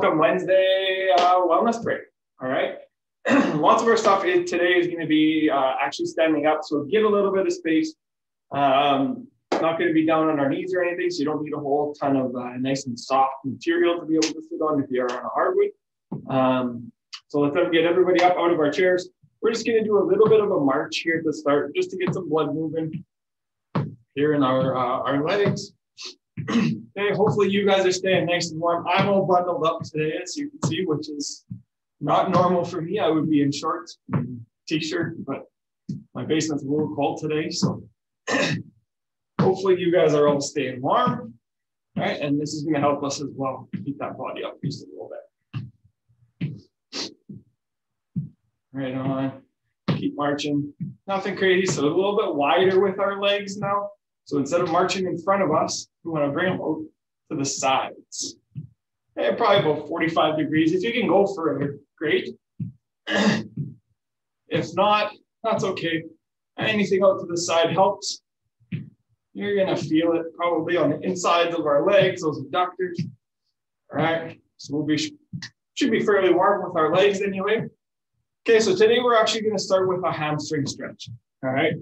welcome Wednesday uh, wellness break. All right, lots of our stuff is, today is going to be uh, actually standing up, so give a little bit of space. Um, not going to be down on our knees or anything, so you don't need a whole ton of uh, nice and soft material to be able to sit on if you are on a hardwood. Um, so let's get everybody up out of our chairs. We're just going to do a little bit of a march here to start, just to get some blood moving here in our uh, our legs. okay, hopefully you guys are staying nice and warm. I'm all bundled up today, as you can see, which is not normal for me. I would be in shorts, t-shirt, but my basement's a little cold today, so hopefully you guys are all staying warm. right? and this is going to help us as well keep that body up just a little bit. Right on. Keep marching. Nothing crazy. So a little bit wider with our legs now. So instead of marching in front of us, we want to bring them out to the sides. Okay, probably about 45 degrees. If you can go further, great. if not, that's okay. Anything out to the side helps. You're gonna feel it probably on the insides of our legs, those abductors. All right, so we'll be should be fairly warm with our legs anyway. Okay, so today we're actually gonna start with a hamstring stretch. All right.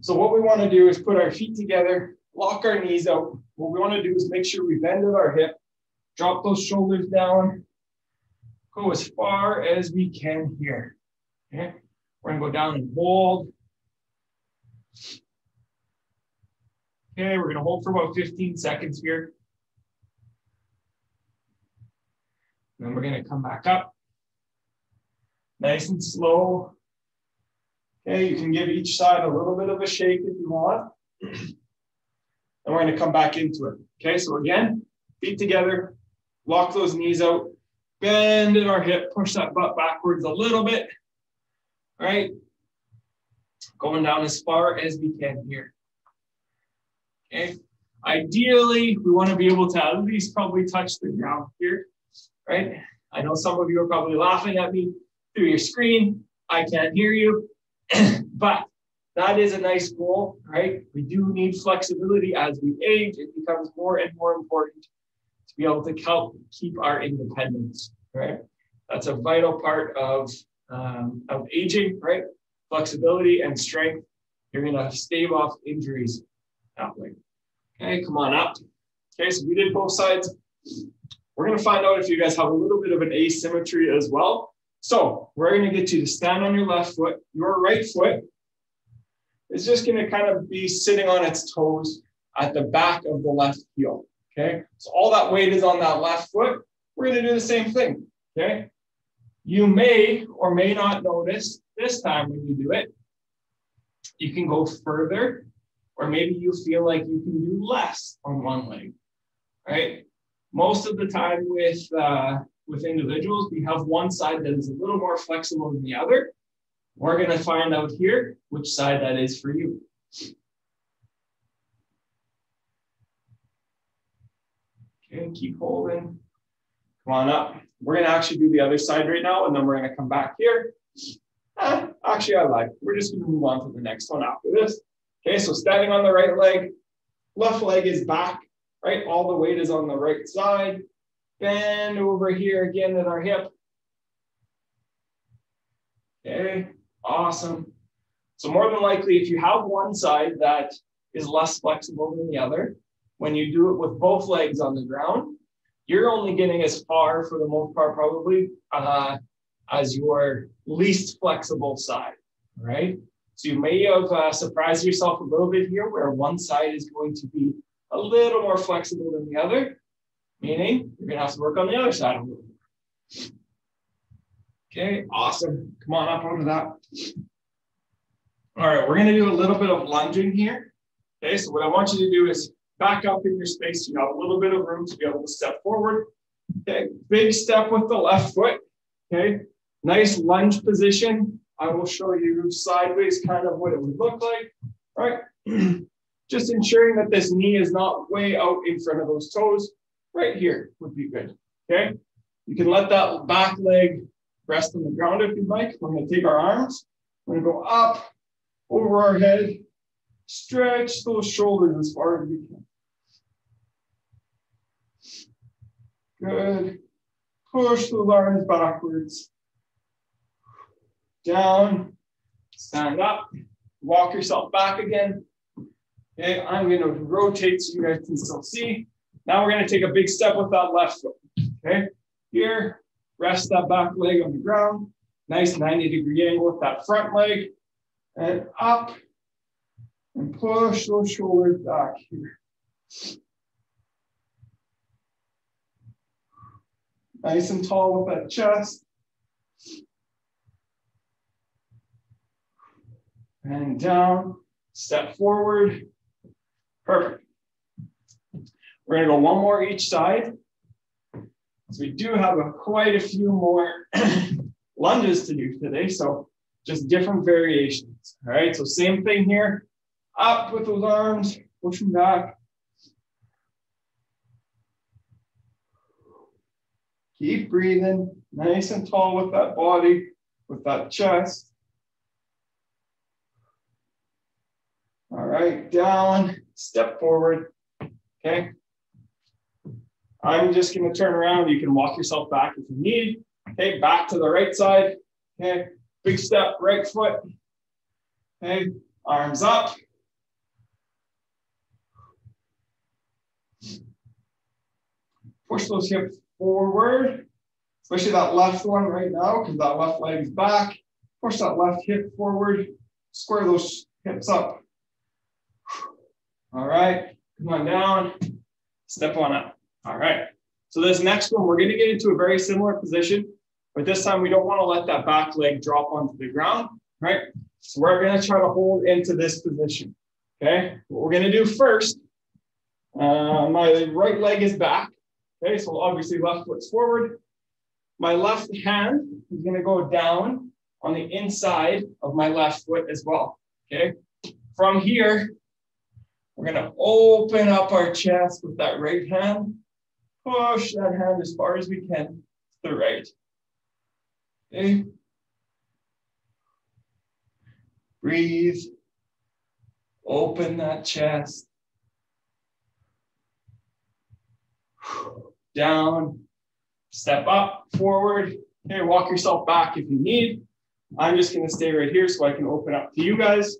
So what we want to do is put our feet together, lock our knees out. What we want to do is make sure we bend at our hip, drop those shoulders down, go as far as we can here. Okay, we're gonna go down and hold. Okay, we're gonna hold for about 15 seconds here. Then we're gonna come back up. Nice and slow. Okay, you can give each side a little bit of a shake if you want. And we're going to come back into it. Okay, so again, feet together, lock those knees out, bend in our hip, push that butt backwards a little bit. All right, going down as far as we can here. Okay, ideally, we want to be able to at least probably touch the ground here, right? I know some of you are probably laughing at me through your screen. I can't hear you. but that is a nice goal, right? We do need flexibility as we age. It becomes more and more important to be able to help keep our independence, right? That's a vital part of, um, of aging, right? Flexibility and strength. You're going to stave off injuries that way. Okay, come on up. Okay, so we did both sides. We're going to find out if you guys have a little bit of an asymmetry as well. So we're going to get you to stand on your left foot. Your right foot is just going to kind of be sitting on its toes at the back of the left heel. Okay. So all that weight is on that left foot. We're going to do the same thing. Okay. You may or may not notice this time when you do it, you can go further, or maybe you feel like you can do less on one leg. Right. Most of the time with uh, with individuals, we have one side that is a little more flexible than the other. We're going to find out here which side that is for you. Okay, keep holding. Come on up. We're going to actually do the other side right now, and then we're going to come back here. Eh, actually, I like. We're just going to move on to the next one after this. Okay, so standing on the right leg, left leg is back, right? All the weight is on the right side. Bend over here again at our hip. Okay, awesome. So more than likely, if you have one side that is less flexible than the other, when you do it with both legs on the ground, you're only getting as far for the most part, probably uh, as your least flexible side, right? So you may have uh, surprised yourself a little bit here where one side is going to be a little more flexible than the other, meaning you're going to have to work on the other side little more. Okay, awesome. Come on up onto that. All right, we're going to do a little bit of lunging here. Okay, so what I want you to do is back up in your space. You have a little bit of room to be able to step forward. Okay, big step with the left foot. Okay, nice lunge position. I will show you sideways kind of what it would look like. All right, just ensuring that this knee is not way out in front of those toes right here would be good. Okay. You can let that back leg rest on the ground if you'd like. We're to take our arms. We're to go up over our head. Stretch those shoulders as far as we can. Good. Push those arms backwards. Down. Stand up. Walk yourself back again. Okay, I'm going to rotate so you guys can still see. Now we're going to take a big step with that left foot. Okay, here, rest that back leg on the ground. Nice 90 degree angle with that front leg. And up. And push those shoulders back here. Nice and tall with that chest. And down, step forward. Perfect. We're gonna go one more each side. So we do have a, quite a few more lunges to do today, so just different variations. All right, so same thing here. Up with those arms, pushing back. Keep breathing, nice and tall with that body, with that chest. All right, down, step forward. Okay. I'm just going to turn around. You can walk yourself back if you need. Okay, back to the right side. Okay, big step, right foot. Okay, arms up. Push those hips forward, especially that left one right now, because that left leg is back. Push that left hip forward, square those hips up. All right, come on down, step on up. All right, so this next one, we're gonna get into a very similar position, but this time we don't wanna let that back leg drop onto the ground, right? So we're gonna try to hold into this position, okay? What we're gonna do first, uh, my right leg is back, Okay, so obviously left foot's forward. My left hand is gonna go down on the inside of my left foot as well, okay? From here, we're gonna open up our chest with that right hand, push that hand as far as we can to the right, okay? Breathe, open that chest. down, step up, forward. Okay, walk yourself back if you need. I'm just gonna stay right here so I can open up to you guys.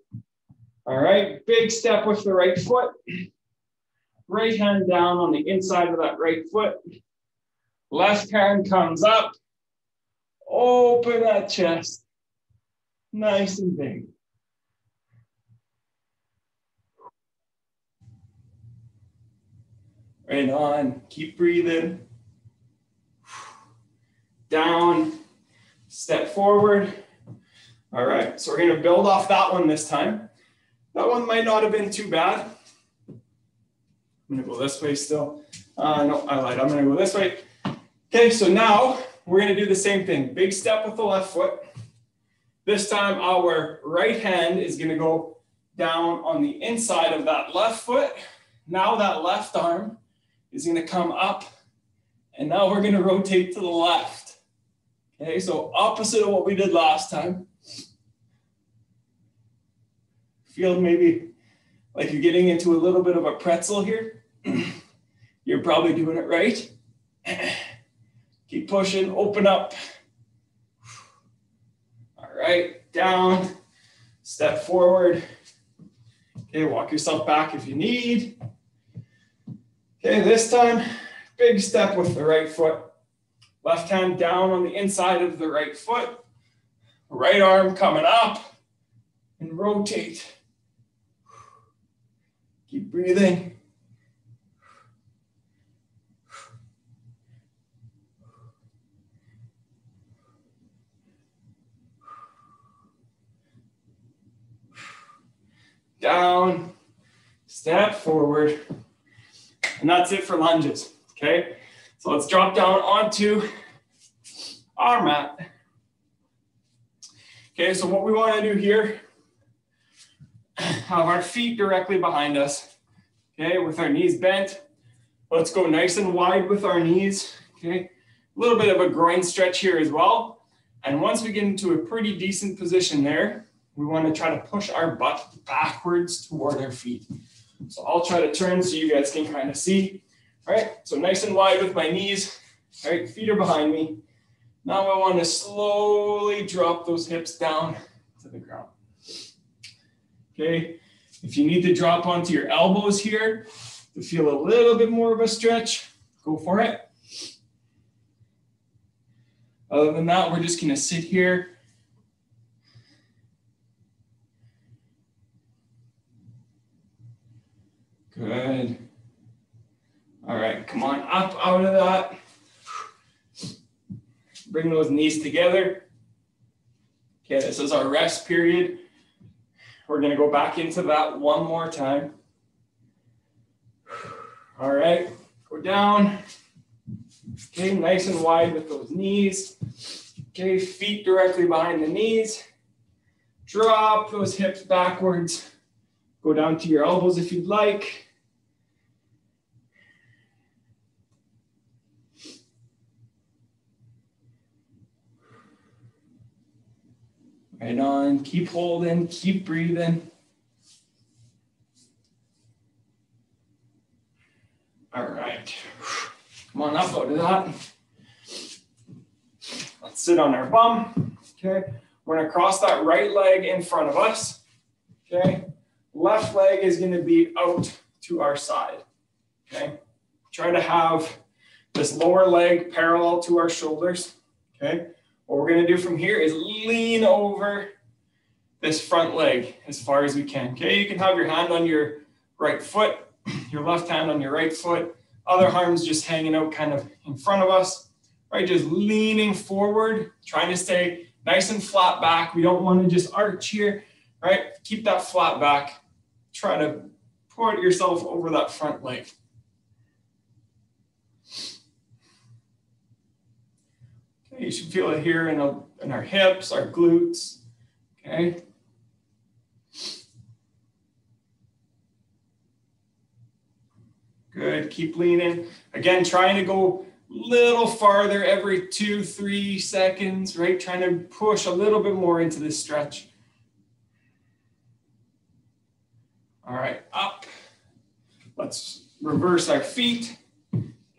All right, big step with the right foot. Right hand down on the inside of that right foot. Left hand comes up. Open that chest. Nice and big. Right on. Keep breathing. Down. Step forward. All right. So we're going to build off that one this time. That one might not have been too bad. I'm to go this way still. Uh, no, I lied. I'm to go this way. Okay. So now we're to do the same thing. Big step with the left foot. This time our right hand is to go down on the inside of that left foot. Now that left arm is to come up, and now we're to rotate to the left. Okay, so opposite of what we did last time. Feel maybe like you're getting into a little bit of a pretzel here. you're probably doing it right. Keep pushing, open up. All right, down, step forward. Okay, walk yourself back if you need. Okay, this time, big step with the right foot. Left hand down on the inside of the right foot. Right arm coming up and rotate. Keep breathing. Down, step forward. And that's it for lunges, okay? So let's drop down onto our mat. Okay, so what we wanna do here, have our feet directly behind us, okay, with our knees bent. Let's go nice and wide with our knees, okay? A little bit of a groin stretch here as well. And once we get into a pretty decent position there, we wanna try to push our butt backwards toward our feet. So I'll try to turn so you guys can kind of see. All right, so nice and wide with my knees. All right, feet are behind me. Now I want to slowly drop those hips down to the ground. Okay, if you need to drop onto your elbows here to feel a little bit more of a stretch, go for it. Other than that, we're just gonna sit here. Good. All right, come on up out of that. Bring those knees together. Okay, this is our rest period. We're gonna go back into that one more time. All right, go down. Okay, nice and wide with those knees. Okay, feet directly behind the knees. Drop those hips backwards. Go down to your elbows if you'd like. Right on, keep holding, keep breathing. All right, come on up, go to that. Let's sit on our bum, okay? We're gonna cross that right leg in front of us, okay? Left leg is gonna be out to our side, okay? Try to have this lower leg parallel to our shoulders, okay? What we're gonna do from here is lean over this front leg as far as we can. Okay, you can have your hand on your right foot, your left hand on your right foot, other arms just hanging out kind of in front of us, right? Just leaning forward, trying to stay nice and flat back. We don't want to just arch here, right? Keep that flat back. Try to put yourself over that front leg. You should feel it here in, a, in our hips, our glutes, okay? Good, keep leaning. Again, trying to go a little farther every two, three seconds, right? Trying to push a little bit more into this stretch. All right, up. Let's reverse our feet.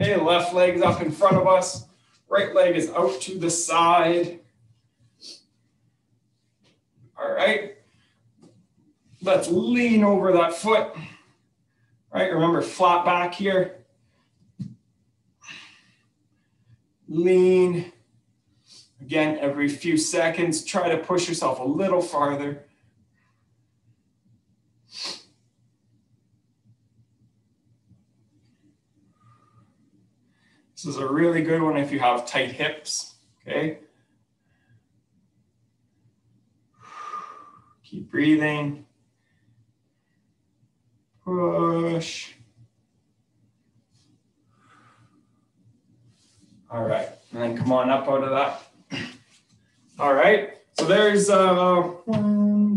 Okay, left leg's up in front of us. Right leg is out to the side. All right. Let's lean over that foot. Right, remember flat back here. Lean. Again, every few seconds, try to push yourself a little farther. Is a really good one if you have tight hips, okay? Keep breathing. Push. All right, and then come on up out of that. All right, so there's uh,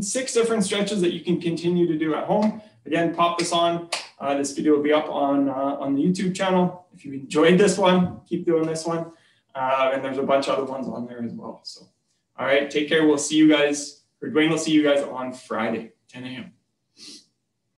six different stretches that you can continue to do at home. Again, pop this on. Uh, this video will be up on, uh, on the YouTube channel. If you enjoyed this one, keep doing this one. Uh, and there's a bunch of other ones on there as well. So, all right, take care. We'll see you guys, or Dwayne will see you guys on Friday, 10 a.m.